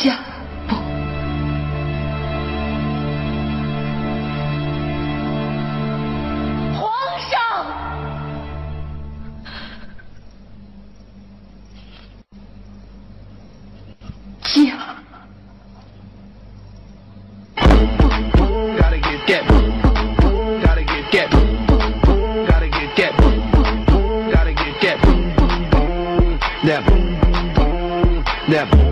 家暴，皇上，家暴。